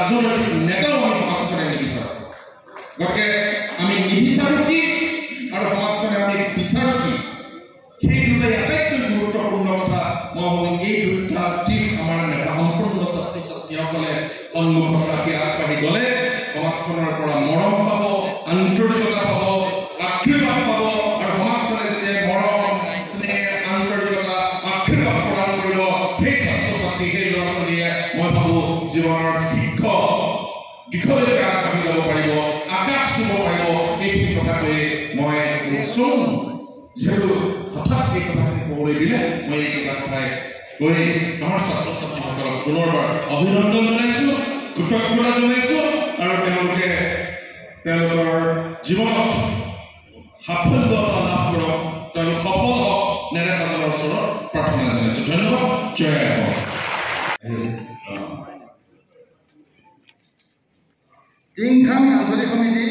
ৰাজনৈতিক নেতাও আমি সমাজখনে নিবিচাৰোঁ গতিকে আমি নিবিচাৰোঁ কি আৰু সমাজখনে আমি বিচাৰোঁ কি? সেই দুটাই আটাইতকৈ গুৰুত্বপূৰ্ণ কথা মই ভাবোঁ এই দুটা দিশ আমাৰ নেতা সম্পূৰ্ণ ছাত্ৰ ছাত্ৰীসকলে সন্মুখত ৰাখি আগবাঢ়ি গ'লে সমাজখনৰ পৰা মৰম পাব আন্তৰিকতা পাব আশীৰ্বাদ পাব আৰু সমাজখনে যেতিয়া মৰম স্নেহ আন্তৰিকতা ছোৱালীয়ে মই ভাবোঁ জীৱনৰ শিক্ষক দিশলৈকে আগবাঢ়ি যাব পাৰিব আকাশ চুব পাৰিব এইখিনি কথা কৈয়ে মই চোন যিহেতু হঠাৎ এই কথাখিনি ক'বলৈ দিলে মই এই কথা কথাই কৈ আমাৰ ছাত্ৰ ছাত্ৰীসকলক পুনৰবাৰ অভিনন্দন জনাইছোঁ কৃতজ্ঞতা জনাইছোঁ আৰু তেওঁলোকে তেওঁলোকৰ জীৱনত সাফল্যতা লাভ কৰক তেওঁলোক সফল হওক নেতাজনৰ ওচৰত প্ৰাৰ্থনা জনাইছোঁ ধন্যবাদ জয় অসম টিংখাং আঞ্চলিক সমিতি,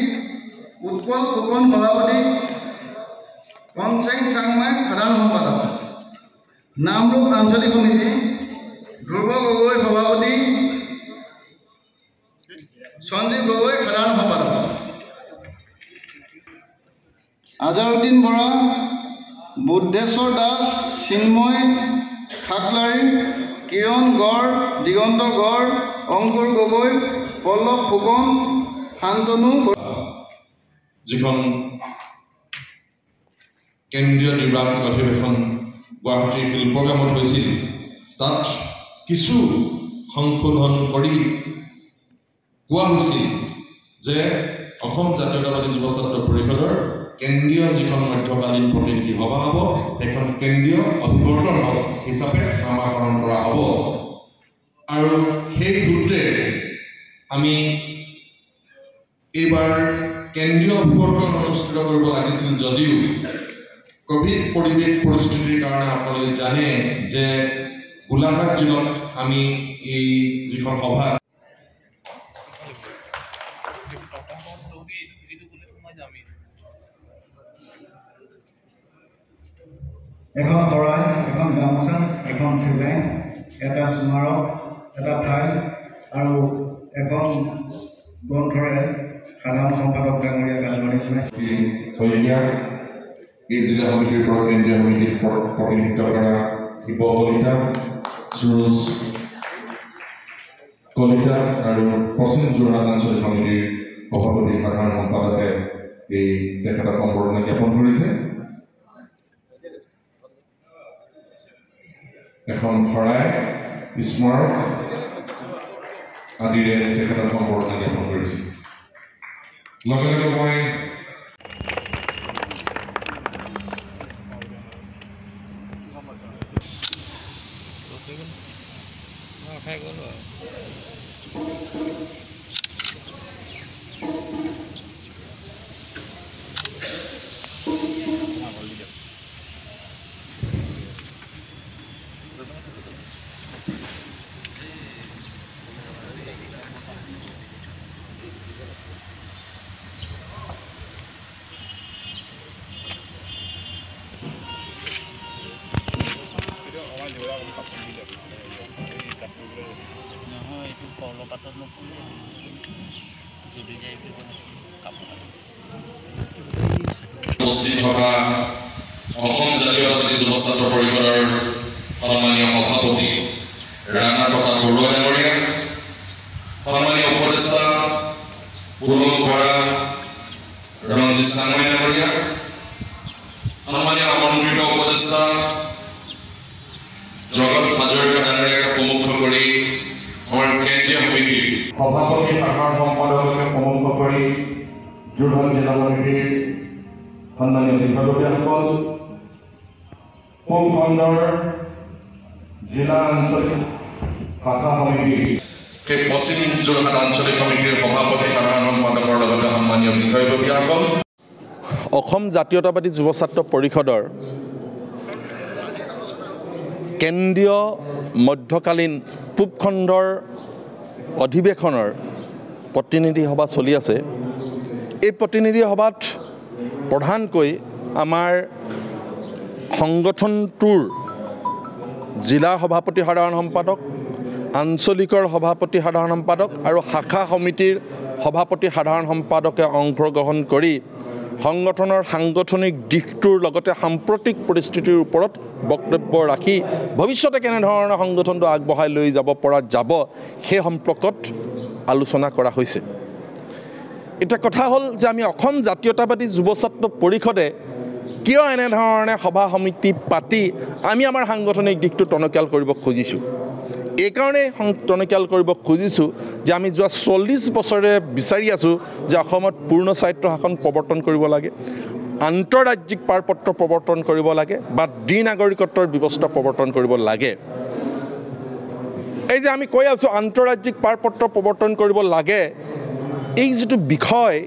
উৎপল ফুকন সভাপতি কনচেং চাংমাই সাধাৰণ সম্পাদক। নামৰূপ আঞ্চলিক সমিতি, ধ্ৰুৱ গগৈ সভাপতি, সঞ্জীৱ গগৈ সাধাৰণ সম্পাদক। আজহাৰুদ্দিন বৰা, বুদ্ধেশ্বৰ দাস, চিন্ময় খাকলাৰী কিৰণ গড় দিগন্ত গড় অংকুৰ গগৈ পল্লৱ ফুকন শান্তনু যিখন কেন্দ্ৰীয় নিৰ্বাচনী অধিৱেশন গুৱাহাটীৰ শিল্পগ্ৰামত হৈছিল তাত কিছু সংশোধন কৰি কোৱা হৈছিল যে অসম জাতীয়তাবাদী যুৱ ছাত্ৰ পৰিষদৰ কেন্দ্ৰীয় যিখন মধ্যকালীন প্ৰতিনিধি সভা হ'ব কেন্দ্ৰীয় অভিৱৰ্তন হিচাপে নামাকৰণ কৰা হ'ব। আৰু সেই সূত্ৰে আমি এইবাৰ কেন্দ্ৰীয় অভিৱৰ্তন অনুষ্ঠিত কৰিব লাগিছিল যদিও কভিড পৰিৱেশ পৰিস্থিতিৰ কাৰণে আপোনালোকে জানে যে গোলাঘাট জিলাত আমি এই যিখন সভা এখন শৰাই এখন গামোচা এখন চেলেং এটা চুমাৰক এটা ফাইল আৰু এখন গ্ৰন্থৰে সাধাৰণ সম্পাদক ডাঙৰীয়া জনাইছে শইকীয়া এই জিলা সমিতিৰ পৰা কেন্দ্ৰীয় সমিতিত প্ৰ- প্ৰতিনিধিত্ব কৰা শিৱ কলিতা সুৰজ কলিতা আৰু পশ্চিম যোৰহাট আঞ্চলিক সমিতিৰ সভাপতি সাধাৰণ সম্পাদকে এই তেখেতক সম্বৰ্ধনা জ্ঞাপন কৰিছে। এখন শৰাই স্মাৰক আদিৰে তেখেতক সম্বৰ্ধনা জ্ঞাপন কৰিছে। লগে লগে মই নহয় এইটো উপস্থিত থকা অসম জাতীয়তাবাদী যুৱ ছাত্ৰ পৰিষদৰ সন্মানীয় সভাপতি ৰাণা প্ৰতাপ বৰুৱা ডাঙৰীয়া। সভাপতি শাখাৰ সম্পাদককে প্ৰমুখ কৰি যোৰহাট জিলা সমিতিৰ সন্মানীয় বিষয়ববীয়াসকল পূব খণ্ডৰ জিলা আঞ্চলিক শাখা সমিতি। সেই পশ্চিম যোৰহাট আঞ্চলিক সমিতিৰ সভাপতি সাধাৰণ সম্পাদকৰ লগতে সন্মানীয় বিষয়ববীয়াসকল। অসম জাতীয়তাবাদী যুৱ ছাত্ৰ পৰিষদৰ কেন্দ্ৰীয় মধ্যকালীন পূব খণ্ডৰ অধিৱেশনৰ প্ৰতিনিধি সভা চলি আছে। এই প্ৰতিনিধি সভাত প্ৰধানকৈ আমাৰ সংগঠনটোৰ জিলাৰ সভাপতি সাধাৰণ সম্পাদক আঞ্চলিকৰ সভাপতি সাধাৰণ সম্পাদক আৰু শাখা সমিতিৰ সভাপতি সাধাৰণ সম্পাদকে অংশগ্ৰহণ কৰি সংগঠনৰ সাংগঠনিক দিশটোৰ লগতে সাম্প্ৰতিক পৰিস্থিতিৰ ওপৰত বক্তব্য ৰাখি ভৱিষ্যতে কেনেধৰণে সংগঠনটো আগবঢ়াই লৈ যাব পৰা যাব সেই সম্পৰ্কত আলোচনা কৰা হৈছে। এতিয়া কথা হ'ল যে আমি অসম জাতীয়তাবাদী যুৱ ছাত্ৰ পৰিষদে কিয় এনেধৰণে সভা সমিতি পাতি আমি আমাৰ সাংগঠনিক দিশটো টনকিয়াল কৰিব খুজিছোঁ? এইকাৰণেই সং- টনকিয়াল কৰিব খুজিছোঁ যে আমি যোৱা চল্লিছ বছৰে বিচাৰি আছোঁ যে অসমত পূৰ্ণ স্বায়ত্ব শাসন প্ৰৱৰ্তন কৰিব লাগে আন্তঃৰাজ্যিক পাৰপত্ৰ প্ৰৱৰ্তন কৰিব লাগে বা দ্বি নাগৰিকত্বৰ ব্যৱস্থা প্ৰৱৰ্তন কৰিব লাগে। এই যে আমি কৈ আছোঁ আন্তঃৰাজ্যিক পাৰপত্ৰ প্ৰৱৰ্তন কৰিব লাগে এই যিটো বিষয়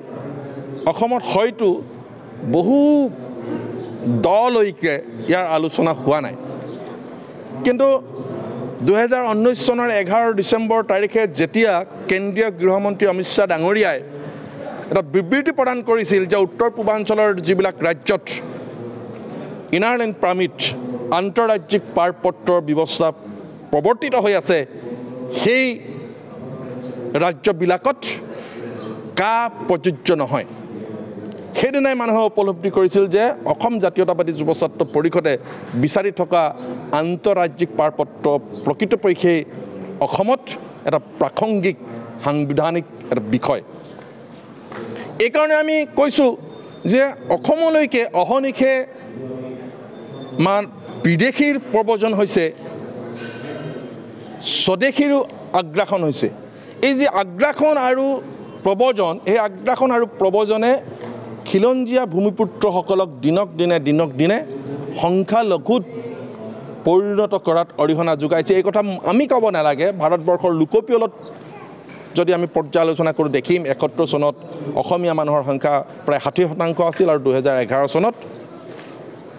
অসমত হয়তো বহু দলৈকে ইয়াৰ আলোচনা হোৱা নাই। কিন্তু দুহেজাৰ ঊনৈছ চনৰ এঘাৰ ডিচেম্বৰ তাৰিখে যেতিয়া কেন্দ্ৰীয় গৃহমন্ত্ৰী অমিত শ্বাহ ডাঙৰীয়াই এটা বিবৃতি প্ৰদান কৰিছিল যে উত্তৰ পূৰ্বাঞ্চলৰ যিবিলাক ৰাজ্যত ইনাৰ লেণ্ড পাৰ্মিট আন্তঃৰাজ্যিক পাৰপত্ৰৰ ব্যৱস্থা প্ৰৱৰ্তিত হৈ আছে সেই ৰাজ্যবিলাকত কা প্ৰযোজ্য নহয়। সেইদিনাই মানুহে উপলব্ধি কৰিছিল যে অসম জাতীয়তাবাদী যুৱ ছাত্ৰ পৰিষদে বিচাৰি থকা আন্তঃৰাজ্যিক পাৰপত্ৰ প্ৰকৃতপক্ষেই অসমত এটা প্ৰাসংগিক সাংবিধানিক এটা বিষয়। এইকাৰণে আমি কৈছোঁ যে অসমলৈকে অহনিশে মান বিদেশীৰ প্ৰব্ৰজন হৈছে স্বদেশীৰো আগ্ৰাসন হৈছে। এই যে আগ্ৰাসন আৰু প্ৰব্ৰজন এই আগ্ৰাসন আৰু প্ৰব্ৰজনে খিলঞ্জীয়া ভূমিপুত্ৰসকলক দিনক দিনে দিনক দিনে সংখ্যালঘুত পৰিণত কৰাত অৰিহণা যোগাইছে। এই কথা আমি ক'ব নালাগে। ভাৰতবৰ্ষৰ লোকপিয়লত যদি আমি পৰ্যালোচনা কৰোঁ দেখিম এসত্তৰ চনত অসমীয়া মানুহৰ সংখ্যা প্ৰায় ষাঠি শতাংশ আছিল আৰু দুহেজাৰ এঘাৰ চনত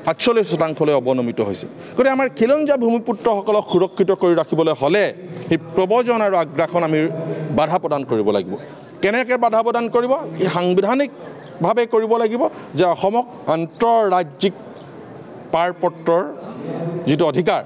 সাতচল্লিছ শতাংশলৈ অৱনমিত হৈছে। গতিকে আমাৰ খিলঞ্জীয়া ভূমিপুত্ৰসকলক সুৰক্ষিত কৰি ৰাখিবলৈ হ'লে সেই প্ৰব্ৰজন আৰু আগ্ৰাসন আমি বাধা প্ৰদান কৰিব লাগিব। কেনেকৈ বাধা প্ৰদান কৰিব? ই সাংবিধানিকভাৱে কৰিব লাগিব যে অসমক আন্তঃৰাজ্যিক পাৰপত্ৰৰ যিটো অধিকাৰ